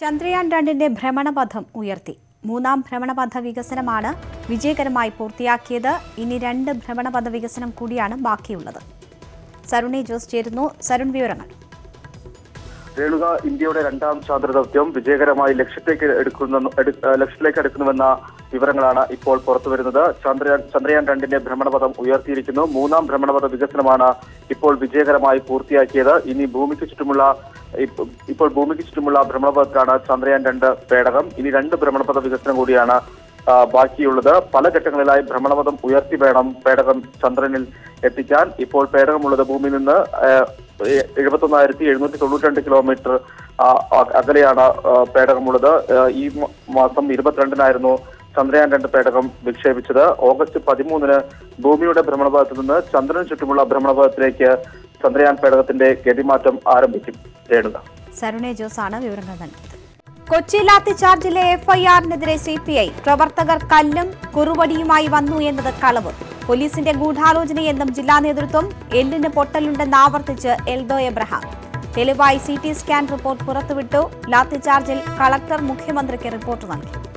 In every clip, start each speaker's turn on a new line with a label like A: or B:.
A: ചന്ദ്രയാൻ രണ്ടിന്റെ ഭ്രമണപഥം ഉയർത്തി. മൂന്നാം ഭ്രമണപഥ വികസനമാണ് വിജയകരമായി പൂർത്തിയാക്കിയത്. ഇനി രണ്ട് ഭ്രമണപഥ വികസനം കൂടിയാണ് ബാക്കിയുള്ളത്. സരുണി ജോസ് ചേരുന്നു. സരുൺ വിവരങ്ങൾ.
B: രേണുക ഇന്ത്യയുടെ രണ്ടാം ചാന്ദ്ര ദൗത്യം വിജയകരമായി ലക്ഷ്യത്തേക്ക് എടുക്കുന്ന ലക്ഷ്യത്തിലേക്ക് എടുക്കുന്നുവെന്ന വിവരങ്ങളാണ് ഇപ്പോൾ പുറത്തുവരുന്നത്. ചന്ദ്രയാൻ ചന്ദ്രയാൻ രണ്ടിന്റെ ഭ്രമണപഥം ഉയർത്തിയിരിക്കുന്നു. മൂന്നാം ഭ്രമണപഥ വികസനമാണ് ഇപ്പോൾ വിജയകരമായി പൂർത്തിയാക്കിയത്. ഇനി ഭൂമിക്ക് ചുറ്റുമുള്ള ഇപ്പോൾ ഭൂമിക്ക് ചുറ്റുമുള്ള ഭ്രമണപഥത്താണ് ചന്ദ്രയാൻ രണ്ട് പേടകം. ഇനി രണ്ട് ഭ്രമണപഥ വികസനം കൂടിയാണ് ബാക്കിയുള്ളത്. പല ഘട്ടങ്ങളിലായി ഭ്രമണപഥം ഉയർത്തി വേണം പേടകം ചന്ദ്രനിൽ എത്തിക്കാൻ. ഇപ്പോൾ പേടകമുള്ളത് ഭൂമിയിൽ നിന്ന് എഴുപത്തൊന്നായിരത്തി എഴുന്നൂറ്റി തൊണ്ണൂറ്റി കിലോമീറ്റർ അകലെയാണ് പേടകമുള്ളത്. ഈ മാസം ഇരുപത്തിരണ്ടിനായിരുന്നു ചന്ദ്രയാൻ രണ്ട് പേടകം വിക്ഷേപിച്ചത്. ഓഗസ്റ്റ് പതിമൂന്നിന് ഭൂമിയുടെ ഭ്രമണപഥത്തിൽ നിന്ന് ചന്ദ്രന് ചുറ്റുമുള്ള ഭ്രമണപഥത്തിലേക്ക് ചന്ദ്രയാൻ പേടകത്തിന്റെ ഗതിമാറ്റം ആരംഭിക്കും. രേണുക.
A: സരുണെ ജോസ് ആണ് വിവരങ്ങൾ നൽകിയത്. കൊച്ചി ലാത്തിചാർജിലെ എഫ്ഐആറിനെതിരെ സി പി ഐ പ്രവർത്തകർ കല്ലും കുറുവടിയുമായി വന്നു എന്നത് കളവ്. പോലീസിന്റെ ഗൂഢാലോചനയെന്നും ജില്ലാ നേതൃത്വം എല്ലിന് പൊട്ടലുണ്ടെന്ന് ആവർത്തിച്ച് എൽദോ എബ്രഹാം. തെളിവായി സി ടി സ്കാൻ റിപ്പോർട്ട് പുറത്തുവിട്ടു. ലാത്തിചാർജിൽ കളക്ടർ മുഖ്യമന്ത്രിക്ക് റിപ്പോർട്ട് നൽകി.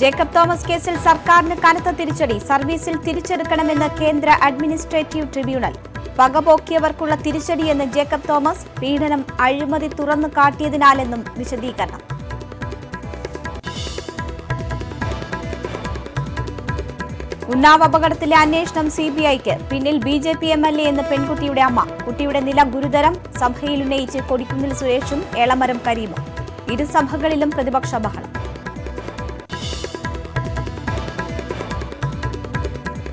A: ജേക്കബ് തോമസ് കേസിൽ സർക്കാരിന് കനത്ത തിരിച്ചടി. സർവീസിൽ തിരിച്ചെടുക്കണമെന്ന് കേന്ദ്ര അഡ്മിനിസ്ട്രേറ്റീവ് ട്രിബ്യൂണൽ. പകപോക്കിയവർക്കുള്ള തിരിച്ചടിയെന്ന് ജേക്കബ് തോമസ് പീഡനം അഴിമതി തുറന്നു കാട്ടിയതിനാലെന്നും വിശദീകരണം. ഉന്നാവ് അപകടത്തിലെ അന്വേഷണം സി ബി ഐക്ക് പിന്നിൽ B J P M L A എന്ന് പെൺകുട്ടിയുടെ അമ്മ. കുട്ടിയുടെ നില ഗുരുതരം. സഭയിൽ ഉന്നയിച്ച് കൊടിക്കുന്നിൽ സുരേഷും എളമരം കരീമും. ഇരു സഭകളിലും പ്രതിപക്ഷ ബഹളം.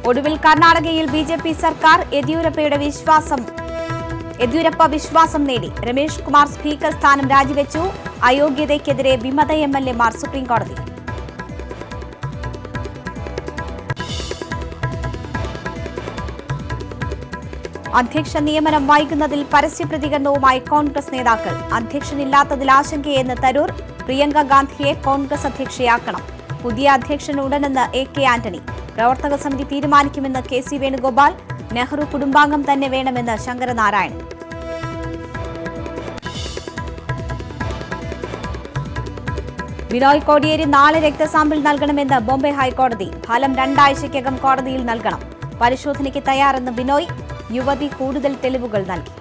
A: ഒടുവിൽ കർണാടകയിൽ ബി ജെ പി സർക്കാർ യെദ്യൂരപ്പയുടെ വിശ്വാസം യെദ്യൂരപ്പ വിശ്വാസം നേടി. രമേഷ് കുമാർ സ്പീക്കർ സ്ഥാനം രാജിവെച്ചു. അയോഗ്യതയ്ക്കെതിരെ വിമത എം എൽ എമാർ സുപ്രീംകോടതി. അധ്യക്ഷ നിയമനം വൈകുന്നതിൽ പരസ്യ പ്രതികരണവുമായി കോൺഗ്രസ് നേതാക്കൾ. അധ്യക്ഷനില്ലാത്തതിൽ ആശങ്കയെന്ന് തരൂർ. പ്രിയങ്ക ഗാന്ധിയെ കോൺഗ്രസ് അധ്യക്ഷയാക്കണം. പുതിയ അധ്യക്ഷൻ ഉടനെന്ന് എ കെ ആന്റണി. പ്രവർത്തക സമിതി തീരുമാനിക്കുമെന്ന് കെ സി വേണുഗോപാൽ. നെഹ്റു കുടുംബാംഗം തന്നെ വേണമെന്ന് ശങ്കരനാരായണൻ. ബിനോയ് കോടിയേരി നാളെ രക്തസാമ്പിൾ നൽകണമെന്ന് ബോംബെ ഹൈക്കോടതി. ഫലം രണ്ടാഴ്ചയ്ക്കകം കോടതിയിൽ നൽകണം. പരിശോധനയ്ക്ക് തയ്യാറെന്ന് ബിനോയ് യുവതി കൂടുതൽ തെളിവുകൾ നൽകി.